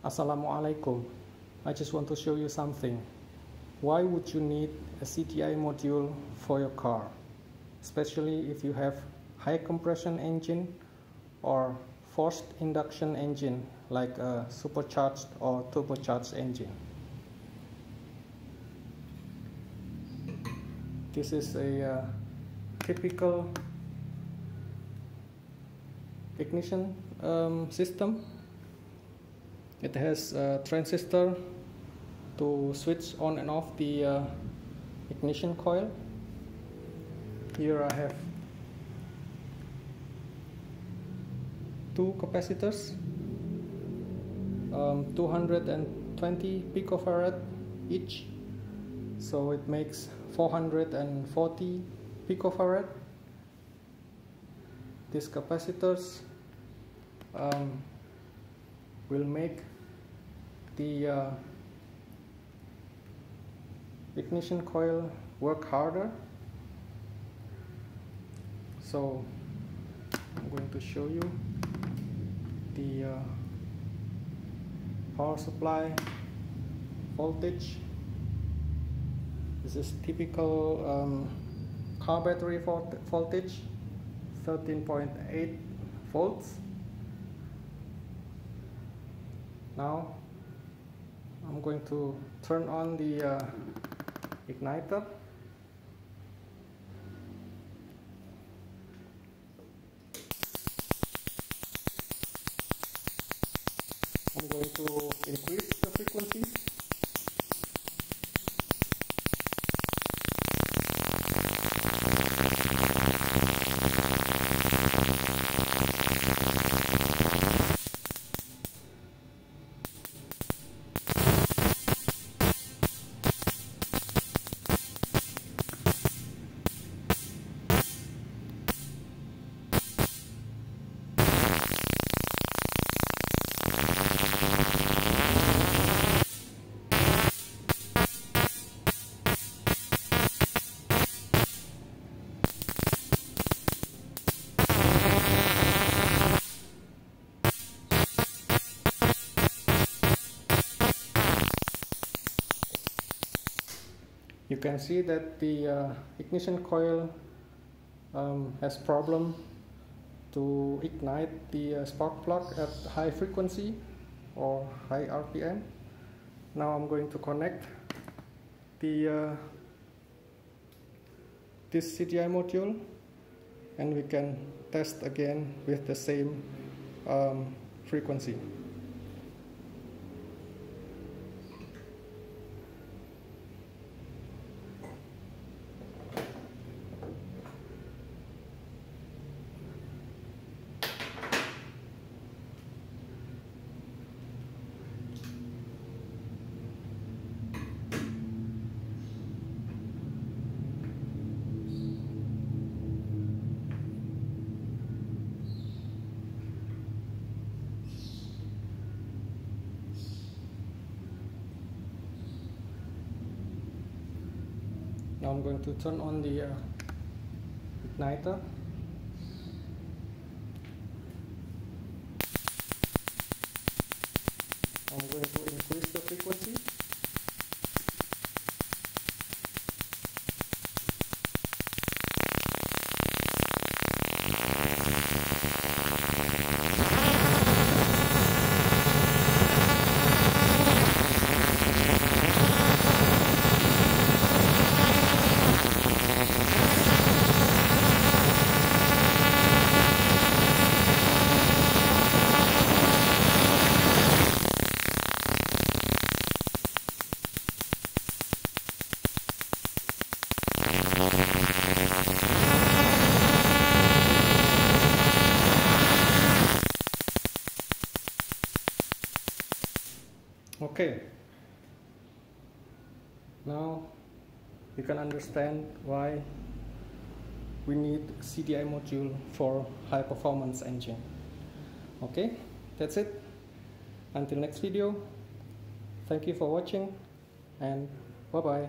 Assalamualaikum. I just want to show you something. Why would you need a CDI module for your car? Especially if you have high compression engine or forced induction engine like a supercharged or turbocharged engine. This is a uh, typical ignition um, system it has a transistor to switch on and off the uh, ignition coil. Here I have two capacitors um, 220 picofarad each. So it makes 440 picofarad. These capacitors um, will make the uh, ignition coil work harder. So I'm going to show you the uh, power supply voltage. This is typical um, car battery voltage 13.8 volts. Now I'm going to turn on the uh, igniter. I'm going to increase the frequency you can see that the uh, ignition coil um, has problem to ignite the uh, spark plug at high frequency or high RPM. Now I'm going to connect the uh, this CDI module and we can test again with the same um, frequency. Now I'm going to turn on the uh, igniter. Okay. Now you can understand why we need CDI module for high performance engine. Okay, that's it. Until next video, thank you for watching and bye bye.